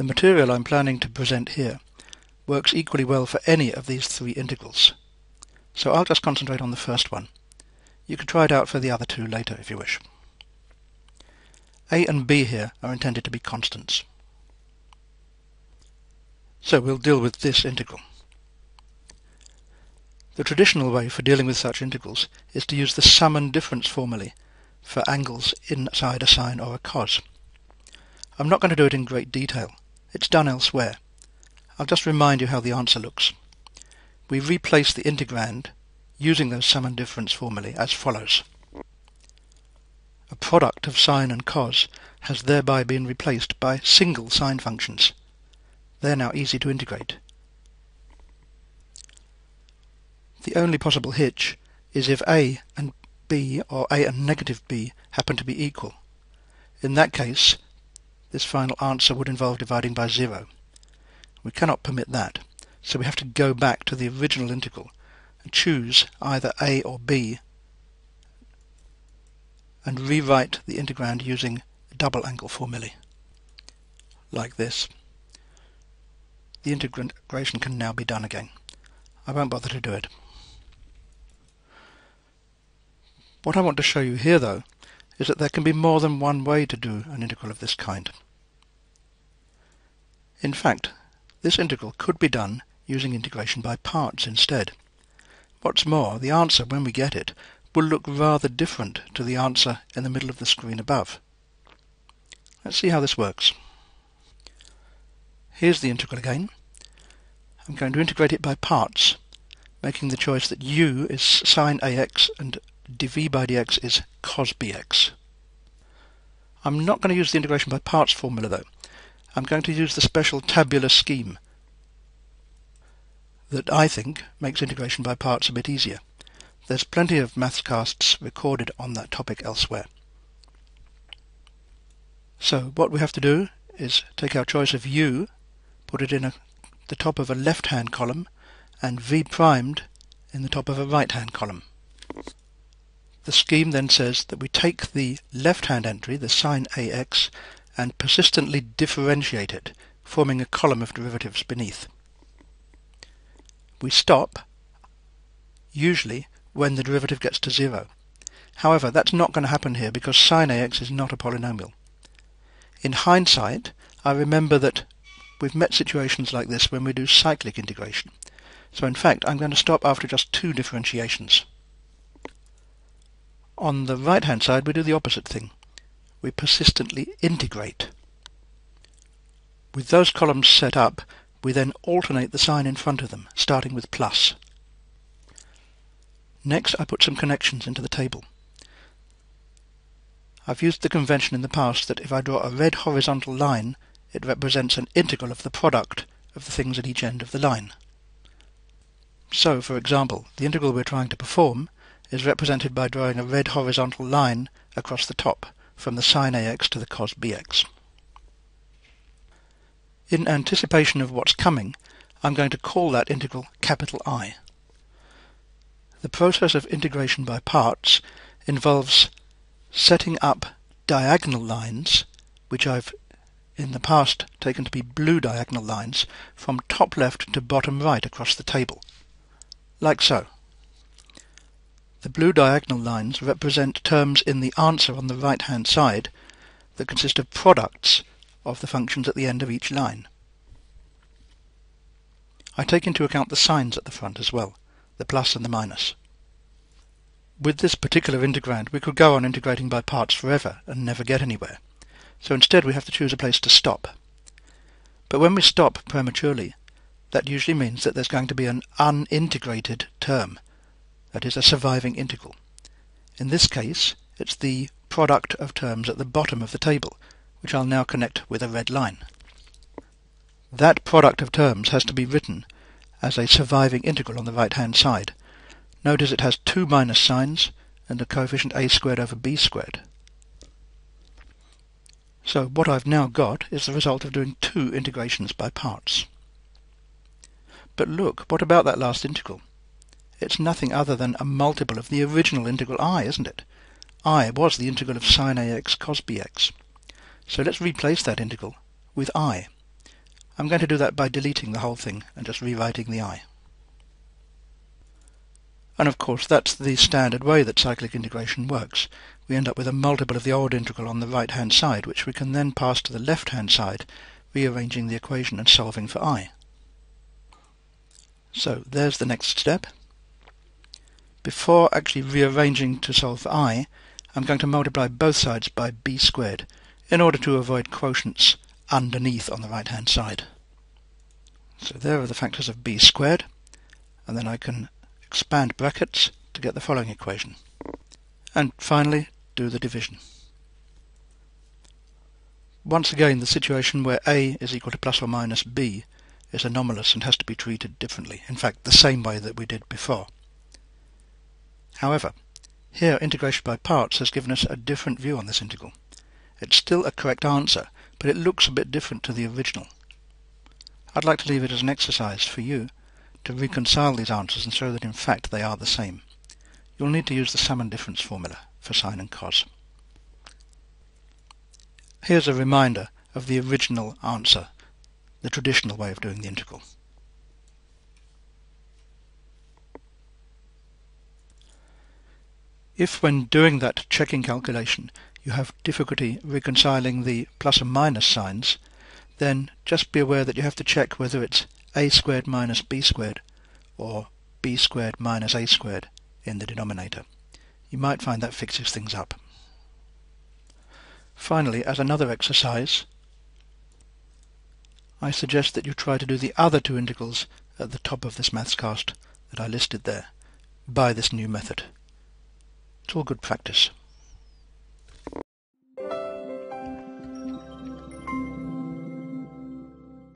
The material I'm planning to present here works equally well for any of these three integrals. So I'll just concentrate on the first one. You can try it out for the other two later if you wish. A and B here are intended to be constants. So we'll deal with this integral. The traditional way for dealing with such integrals is to use the sum and difference formulae for angles inside a sine or a cos. I'm not going to do it in great detail. It's done elsewhere. I'll just remind you how the answer looks. We replace the integrand using those sum and difference formulae as follows. A product of sine and cos has thereby been replaced by single sine functions. They're now easy to integrate. The only possible hitch is if a and b or a and negative b happen to be equal. In that case, this final answer would involve dividing by zero. We cannot permit that, so we have to go back to the original integral and choose either a or b and rewrite the integrand using double angle formulae, like this. The integration can now be done again. I won't bother to do it. What I want to show you here, though, is that there can be more than one way to do an integral of this kind. In fact, this integral could be done using integration by parts instead. What's more, the answer, when we get it, will look rather different to the answer in the middle of the screen above. Let's see how this works. Here's the integral again. I'm going to integrate it by parts, making the choice that u is sine ax and dv by dx is cos bx. I'm not going to use the integration by parts formula though. I'm going to use the special tabular scheme that I think makes integration by parts a bit easier. There's plenty of mathscasts recorded on that topic elsewhere. So what we have to do is take our choice of u, put it in a, the top of a left-hand column, and v primed in the top of a right-hand column. The scheme then says that we take the left-hand entry, the sine ax, and persistently differentiate it, forming a column of derivatives beneath. We stop, usually, when the derivative gets to zero. However, that's not going to happen here because sine ax is not a polynomial. In hindsight, I remember that we've met situations like this when we do cyclic integration. So in fact, I'm going to stop after just two differentiations. On the right-hand side, we do the opposite thing. We persistently integrate. With those columns set up, we then alternate the sign in front of them, starting with plus. Next, I put some connections into the table. I've used the convention in the past that if I draw a red horizontal line, it represents an integral of the product of the things at each end of the line. So, for example, the integral we're trying to perform is represented by drawing a red horizontal line across the top from the sine ax to the cos bx. In anticipation of what's coming, I'm going to call that integral capital I. The process of integration by parts involves setting up diagonal lines, which I've in the past taken to be blue diagonal lines, from top left to bottom right across the table, like so. The blue diagonal lines represent terms in the answer on the right-hand side that consist of products of the functions at the end of each line. I take into account the signs at the front as well, the plus and the minus. With this particular integrand, we could go on integrating by parts forever and never get anywhere. So instead we have to choose a place to stop. But when we stop prematurely, that usually means that there's going to be an unintegrated term, that is a surviving integral. In this case, it's the product of terms at the bottom of the table, which I'll now connect with a red line. That product of terms has to be written as a surviving integral on the right-hand side. Notice it has two minus signs and the coefficient a squared over b squared. So what I've now got is the result of doing two integrations by parts. But look, what about that last integral? It's nothing other than a multiple of the original integral i, isn't it? i was the integral of sine ax cos bx. So let's replace that integral with i. I'm going to do that by deleting the whole thing and just rewriting the i. And of course that's the standard way that cyclic integration works. We end up with a multiple of the old integral on the right hand side which we can then pass to the left hand side rearranging the equation and solving for i. So there's the next step. Before actually rearranging to solve i, I'm going to multiply both sides by b squared in order to avoid quotients underneath on the right hand side. So there are the factors of b squared and then I can expand brackets to get the following equation. And finally do the division. Once again the situation where a is equal to plus or minus b is anomalous and has to be treated differently, in fact the same way that we did before. However, here integration by parts has given us a different view on this integral. It's still a correct answer, but it looks a bit different to the original. I'd like to leave it as an exercise for you to reconcile these answers and show that in fact they are the same. You'll need to use the sum and difference formula for sine and cos. Here's a reminder of the original answer, the traditional way of doing the integral. If when doing that checking calculation you have difficulty reconciling the plus and minus signs, then just be aware that you have to check whether it's a squared minus b squared or b squared minus a squared in the denominator. You might find that fixes things up. Finally, as another exercise, I suggest that you try to do the other two integrals at the top of this mathscast that I listed there by this new method. All good practice.